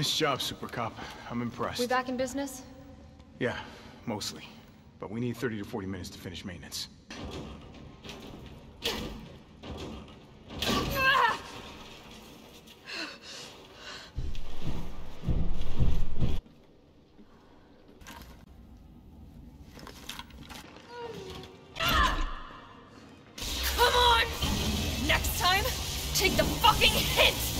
Nice job, Super Cop. I'm impressed. We back in business? Yeah, mostly. But we need 30 to 40 minutes to finish maintenance. Come on! Next time, take the fucking hit!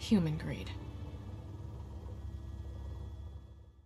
Human greed.